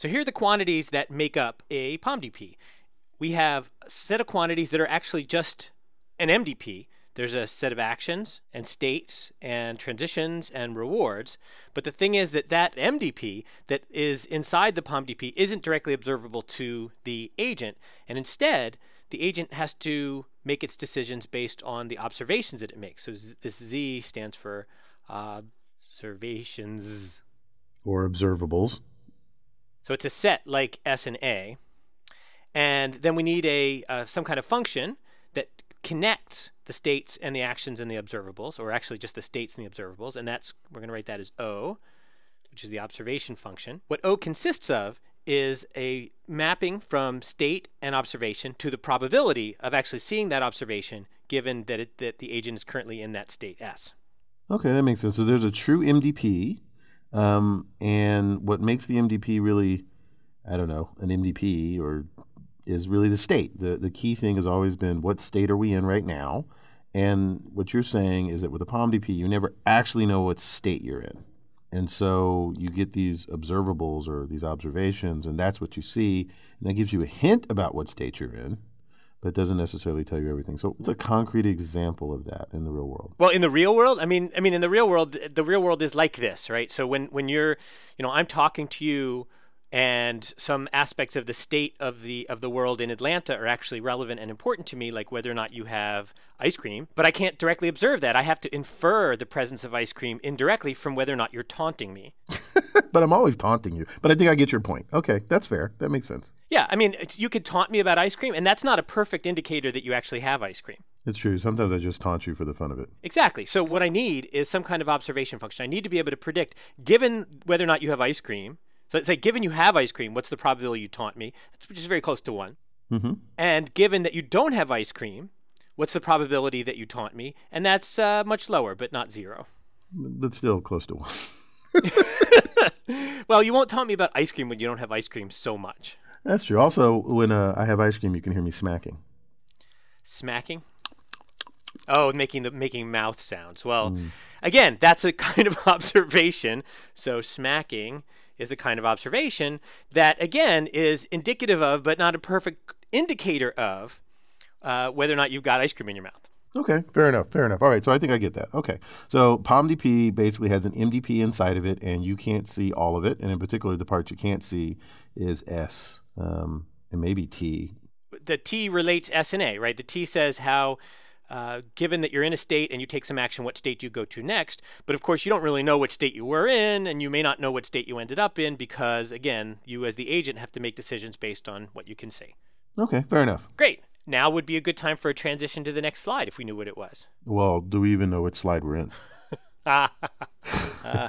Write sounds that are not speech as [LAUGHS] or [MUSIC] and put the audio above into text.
So here are the quantities that make up a POMDP. We have a set of quantities that are actually just an MDP. There's a set of actions and states and transitions and rewards. But the thing is that that MDP that is inside the POMDP isn't directly observable to the agent. And instead, the agent has to make its decisions based on the observations that it makes. So this Z stands for uh, observations. Or observables. So it's a set like S and A. And then we need a uh, some kind of function that connects the states and the actions and the observables, or actually just the states and the observables. And that's we're going to write that as O, which is the observation function. What O consists of is a mapping from state and observation to the probability of actually seeing that observation given that, it, that the agent is currently in that state S. Okay, that makes sense. So there's a true MDP, um, and what makes the MDP really, I don't know, an MDP or is really the state. The the key thing has always been what state are we in right now, and what you're saying is that with a POMDP, you never actually know what state you're in. And so you get these observables or these observations, and that's what you see. And that gives you a hint about what state you're in, but it doesn't necessarily tell you everything. So it's a concrete example of that in the real world. Well, in the real world, I mean, I mean, in the real world, the real world is like this, right? So when when you're, you know, I'm talking to you and some aspects of the state of the of the world in Atlanta are actually relevant and important to me, like whether or not you have ice cream. But I can't directly observe that. I have to infer the presence of ice cream indirectly from whether or not you're taunting me. [LAUGHS] but I'm always taunting you. But I think I get your point. Okay, that's fair. That makes sense. Yeah, I mean, you could taunt me about ice cream, and that's not a perfect indicator that you actually have ice cream. It's true. Sometimes I just taunt you for the fun of it. Exactly. So what I need is some kind of observation function. I need to be able to predict, given whether or not you have ice cream, so let's say, given you have ice cream, what's the probability you taunt me? Which is very close to one. Mm-hmm. And given that you don't have ice cream, what's the probability that you taunt me? And that's uh, much lower, but not zero. But still close to one. [LAUGHS] [LAUGHS] well, you won't taunt me about ice cream when you don't have ice cream so much. That's true. Also, when uh, I have ice cream, you can hear me smacking. Smacking? Oh, making the making mouth sounds. Well, mm. again, that's a [LAUGHS] kind of observation. So smacking is a kind of observation that, again, is indicative of, but not a perfect indicator of, uh, whether or not you've got ice cream in your mouth. Okay, fair enough. Fair enough. All right, so I think I get that. Okay, so POMDP basically has an MDP inside of it, and you can't see all of it. And in particular, the part you can't see is S um, and maybe T. The T relates S and A, right? The T says how uh, given that you're in a state and you take some action, what state do you go to next? But of course, you don't really know what state you were in, and you may not know what state you ended up in because, again, you as the agent have to make decisions based on what you can see. Okay, fair enough. Great. Now would be a good time for a transition to the next slide if we knew what it was. Well, do we even know what slide we're in? [LAUGHS] [LAUGHS] uh,